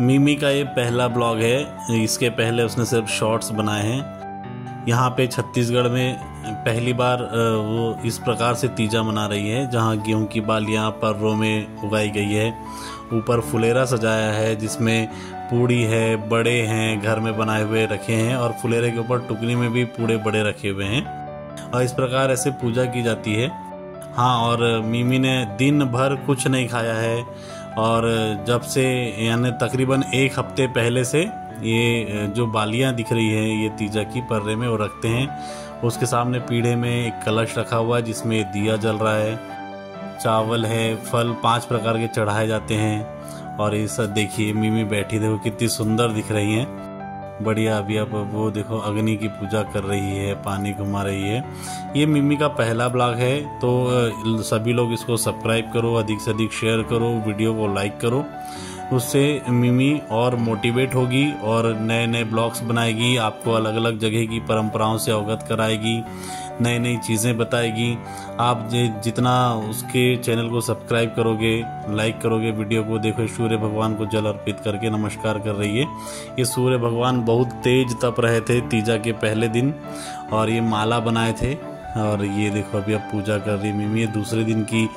मिमी का ये पहला ब्लॉग है। इसके पहले उसने सिर्फ़ शॉर्ट्स बनाए हैं। यहाँ पे छत्तीसगढ़ में पहली बार वो इस प्रकार से तीजा मना रही है, जहाँ गेहूँ की बालियाँ पर्रों में उगाई गई है। ऊपर फुलेरा सजाया है, जिसमें पूड़ी है, बड़े हैं, घर में बनाए हुए रखे हैं और फुलेरे के ऊपर टुकनी में भी पूड़े बड़े रखे हुए हैं। और इस प्रकार ऐसे पूजा की जाती है। हाँ और मिमी ने दिन भर कुछ नहीं खाया है। और जब से, यानी तकरीबन एक हफ़्ते पहले से ये, जो बालियाँ दिख रही हैं, ये तीजा की पर्रे में वो रखते हैं, उसके सामने पीढ़े में एक कलश रखा हुआ है, जिसमें दिया जल रहा है। चावल है, फल, पाँच प्रकार के चढ़ाए जाते हैं। और ये सब देखिए, मिमी बैठी, देखो कितनी सुंदर दिख रही हैं। बढ़िया। अभी आप वो देखो, अग्नि की पूजा कर रही है, पानी घुमा रही है। ये मिमी का पहला ब्लॉग है तो सभी लोग इसको सब्सक्राइब करो, अधिक से अधिक शेयर करो, वीडियो को लाइक करो। उससे मिमी और मोटिवेट होगी और नए नए ब्लॉग्स बनाएगी, आपको अलग अलग जगह की परंपराओं से अवगत कराएगी नई नई चीज़ें बताएगी। आप जितना उसके चैनल को सब्सक्राइब करोगे, लाइक करोगे, वीडियो को देखो, सूर्य भगवान को जल अर्पित करके नमस्कार कर रही है। ये सूर्य भगवान बहुत तेज तप रहे थे तीजा के पहले दिन और ये माला बनाए थे। और ये देखो, अभी अब पूजा कर रही मिमी, ये दूसरे दिन की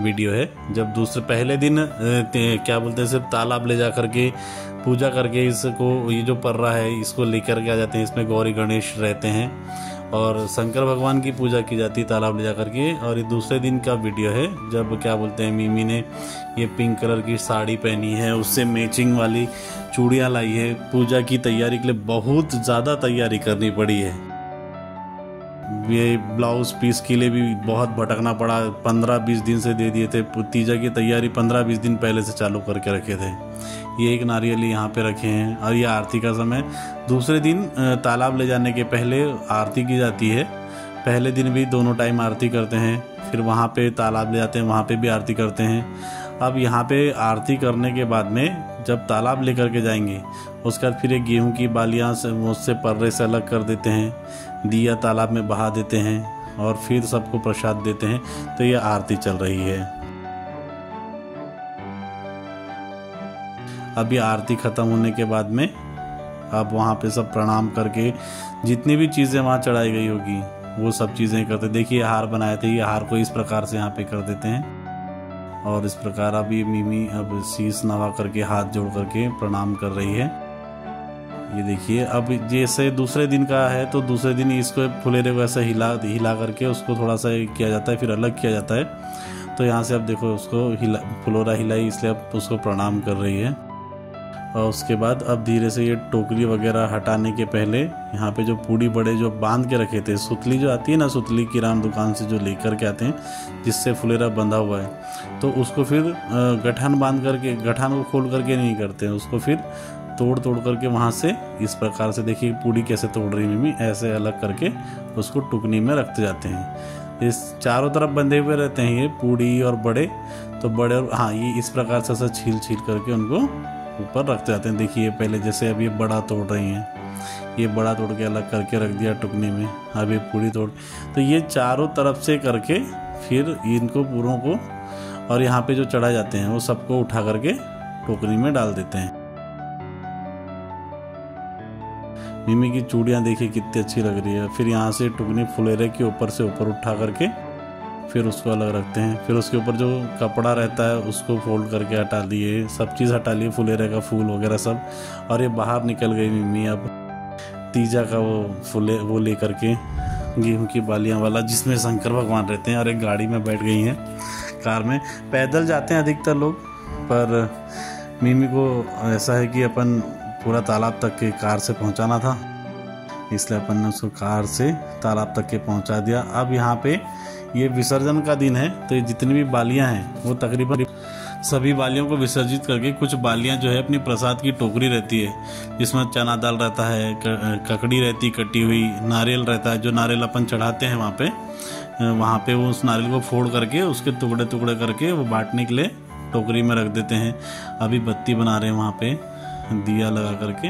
वीडियो है। जब दूसरे, पहले दिन क्या बोलते हैं, सिर्फ़ तालाब ले जा करके, पूजा करके इसको, ये जो पर्रा है, इसको लेकर के आ जाते हैं। इसमें गौरी गणेश रहते हैं और शंकर भगवान की पूजा की जाती है तालाब ले जा करके। और ये दूसरे दिन का वीडियो है, जब क्या बोलते हैं, मिमी ने ये पिंक कलर की साड़ी पहनी है, उससे मैचिंग वाली चूड़ियाँ लाई है। पूजा की तैयारी के लिए बहुत ज़्यादा तैयारी करनी पड़ी है। ये ब्लाउज पीस के लिए भी बहुत भटकना पड़ा। पंद्रह बीस दिन से दे दिए थे। तीजा की तैयारी पंद्रह बीस दिन पहले से चालू करके रखे थे। ये एक नारियल यहाँ पे रखे हैं और ये आरती का समय। दूसरे दिन तालाब ले जाने के पहले आरती की जाती है। पहले दिन भी दोनों टाइम आरती करते हैं। फिर वहाँ पे तालाब ले जाते हैं, वहाँ पे भी आरती करते हैं। अब यहाँ पे आरती करने के बाद में जब तालाब लेकर के जाएँगे, उसके बाद फिर एक गेहूँ की बालियाँ से उससे पर्रे से अलग कर देते हैं। दिया तालाब में बहा देते हैं और फिर सबको प्रसाद देते हैं तो यह आरती चल रही है। अब अभी आरती ख़त्म होने के बाद में अब वहाँ पे सब प्रणाम करके जितनी भी चीज़ें वहाँ चढ़ाई गई होगी, वो सब चीज़ें करते। देखिए हार बनाए थे, ये हार को इस प्रकार से यहाँ पे कर देते हैं। और इस प्रकार अभी मिमी अब शीश नवा करके हाथ जोड़ करके प्रणाम कर रही है। ये देखिए, अब जैसे दूसरे दिन का है तो दूसरे दिन इसको फुलेरे को ऐसा हिला हिला करके उसको थोड़ा सा किया जाता है, फिर अलग किया जाता है। तो यहाँ से अब देखो, उसको हिला, फुलोरा हिलाई, इसलिए अब उसको प्रणाम कर रही है। और उसके बाद अब धीरे से ये टोकरी वगैरह हटाने के पहले यहाँ पे जो पूड़ी बड़े जो बाँध के रखे थे, सुतली जो आती है ना, सुतली किरान दुकान से जो लेकर के आते हैं, जिससे फुलेरा बंधा हुआ है तो उसको फिर गठान बाँध करके, गठान को खोल करके नहीं करते हैं, उसको फिर तोड़ तोड़ करके वहाँ से, इस प्रकार से देखिए पूड़ी कैसे तोड़ रही मम्मी, ऐसे अलग करके उसको टुकनी में रखते जाते हैं। इस चारों तरफ़ बंधे हुए रहते हैं ये पूड़ी और बड़े। तो बड़े और हाँ ये इस प्रकार से ऐसा छील छील करके उनको ऊपर रखते जाते हैं। देखिए, पहले जैसे अब ये बड़ा तोड़ रही हैं। ये बड़ा तोड़ के अलग करके रख दिया टुकनी में। अब ये पूरी तोड़ तो ये चारों तरफ़ से करके फिर इनको पूरों को और यहाँ पे जो चढ़ाए जाते हैं वो सबको उठा करके टोकरी में डाल देते हैं। मिमी की चूड़ियाँ देखिए कितनी अच्छी लग रही है। फिर यहाँ से टुकनी फुलेरे के ऊपर से ऊपर उठा करके फिर उसको अलग रखते हैं। फिर उसके ऊपर जो कपड़ा रहता है, उसको फोल्ड करके हटा दिए। सब चीज़ हटा लिए, फुलेरे का फूल वगैरह सब। और ये बाहर निकल गई मम्मी अब। तीजा का वो फुले, वो ले करके गेहूँ की बालियाँ वाला, जिसमें शंकर भगवान रहते हैं और एक गाड़ी में बैठ गई हैं कार में। पैदल जाते हैं अधिकतर लोग, पर मिमी को ऐसा है कि अपन पूरा तालाब तक के कार से पहुंचाना था। इसलिए अपन ने उसको कार से तालाब तक के पहुँचा दिया। अब यहाँ पे ये विसर्जन का दिन है तो ये जितनी भी बालियाँ हैं, वो तकरीबन सभी बालियों को विसर्जित करके कुछ बालियाँ जो है अपनी प्रसाद की टोकरी रहती है, जिसमें चना दाल रहता है ककड़ी रहती, कटी हुई नारियल रहता है, जो नारियल अपन चढ़ाते हैं वहाँ पे वहाँ पे वो उस नारियल को फोड़ करके, उसके टुकड़े टुकड़े करके वो बांटने के लिए टोकरी में रख देते हैं। अभी बत्ती बना रहे हैं वहाँ पे। दिया लगा करके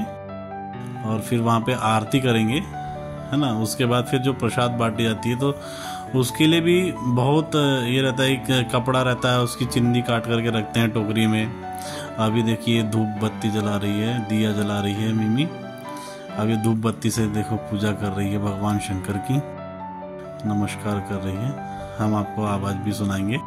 और फिर वहाँ पे आरती करेंगे, है ना? उसके बाद फिर जो प्रसाद बांटी जाती है तो उसके लिए भी बहुत ये रहता है, एक कपड़ा रहता है, उसकी चिंदी काट करके रखते हैं टोकरी में। अभी देखिए, धूप बत्ती जला रही है, दिया जला रही है मिमी। अभी धूप बत्ती से देखो, पूजा कर रही है भगवान शंकर की। नमस्कार कर रही है। हम आपको आवाज़ भी सुनाएँगे।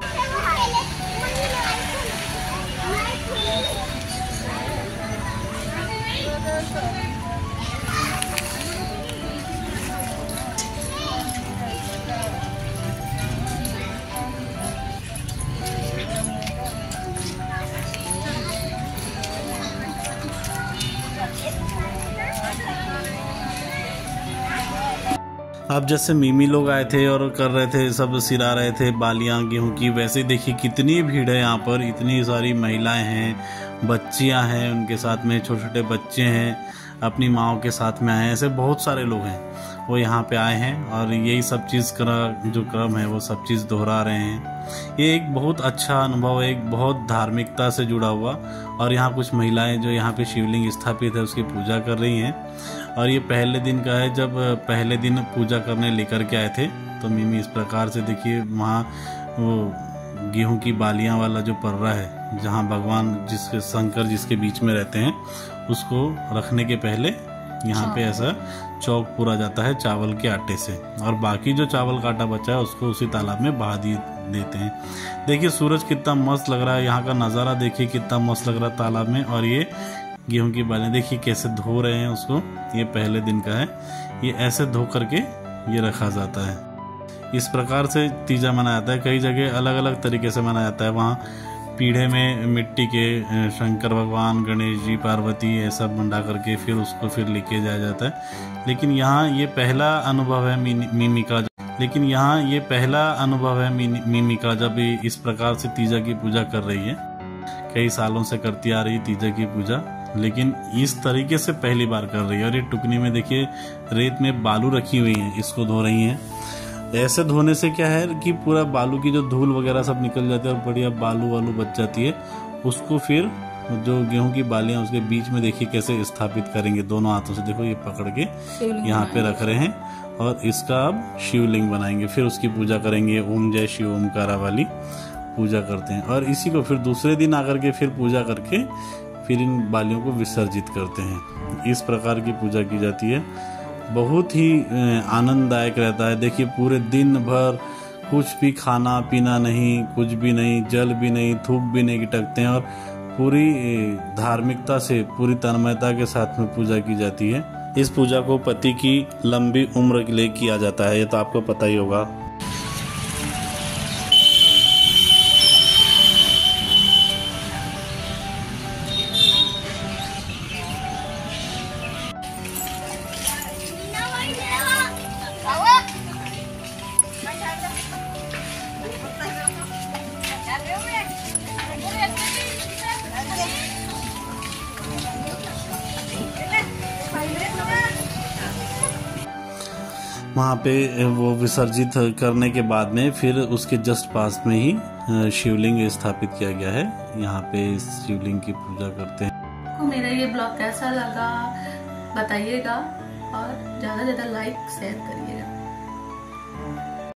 अब जैसे मिमी लोग आए थे और कर रहे थे, सब सिरा रहे थे, बालियाँ, गेहूँ की, वैसे देखिए कितनी भीड़ है यहाँ पर। इतनी सारी महिलाएँ हैं, बच्चियाँ हैं, उनके साथ में छोटे छोटे बच्चे हैं, अपनी माओ के साथ में आए हैं, ऐसे बहुत सारे लोग हैं। वो यहाँ पे आए हैं और यही सब चीज़ का जो क्रम है, वो सब चीज़ दोहरा रहे हैं। ये एक बहुत अच्छा अनुभव, एक बहुत धार्मिकता से जुड़ा हुआ और यहाँ कुछ महिलाएँ जो यहाँ पे शिवलिंग स्थापित है, उसकी पूजा कर रही हैं। और ये पहले दिन का है जब पहले दिन पूजा करने लेकर के आए थे तो मिमी इस प्रकार से देखिए वहाँ वो गेहूँ की बालियाँ वाला जो पर्रा है जहाँ भगवान जिसके शंकर जिसके बीच में रहते हैं उसको रखने के पहले यहाँ पे ऐसा चौक पूरा जाता है चावल के आटे से और बाकी जो चावल का आटा बचा है उसको उसी तालाब में बहा दी देते हैं। देखिए सूरज कितना मस्त लग रहा है यहाँ का नज़ारा देखिए कितना मस्त लग रहा है तालाब में और ये गेहूँ की बालें। देखिए कैसे धो रहे हैं उसको। ये पहले दिन का है। ये ऐसे धो करके ये रखा जाता है। इस प्रकार से तीजा मनाया जाता है। कई जगह अलग अलग तरीके से मनाया जाता है। वहाँ पीढ़े में मिट्टी के शंकर भगवान, गणेश जी, पार्वती, ये सब मंडा करके फिर उसको फिर लेके जाया जाता है। लेकिन यहाँ ये पहला अनुभव है मीमी का। लेकिन यहाँ ये पहला अनुभव है मीमी का, जब इस प्रकार से तीजा की पूजा कर रही है। कई सालों से करती आ रही तीजा की पूजा। लेकिन इस तरीके से पहली बार कर रही है। और ये टुकनी में देखिए रेत में बालू रखी हुई है इसको धो रही है। ऐसे धोने से क्या है कि पूरा बालू की जो धूल वगैरह सब निकल जाती है और बढ़िया बालू वालू बच जाती है। उसको फिर जो गेहूँ की बालियाँ उसके बीच में देखिए कैसे स्थापित करेंगे। दोनों हाथों से देखो ये पकड़ के यहाँ पे रख रहे हैं। और इसका अब शिवलिंग बनाएँगे। फिर उसकी पूजा करेंगे। ओम जय शिव ओमकारा वाली पूजा करते हैं। और इसी को फिर दूसरे दिन आकर के फिर पूजा करके फिर इन बालियों को विसर्जित करते हैं। इस प्रकार की पूजा की जाती है। बहुत ही आनंददायक रहता है। देखिए, पूरे दिन भर कुछ भी खाना पीना नहीं, कुछ भी नहीं, जल भी नहीं, धूप भी नहीं टकते हैं और पूरी धार्मिकता से, पूरी तन्मयता के साथ में पूजा की जाती है। इस पूजा को पति की लंबी उम्र के लिए किया जाता है, ये तो आपको पता ही होगा। वहाँ पे वो विसर्जित करने के बाद में फिर उसके जस्ट पास में ही शिवलिंग स्थापित किया गया है। यहाँ पे शिवलिंग की पूजा करते हैं। मेरा ये ब्लॉग कैसा लगा, बताइएगा और ज़्यादा ज़्यादा लाइक शेयर करिएगा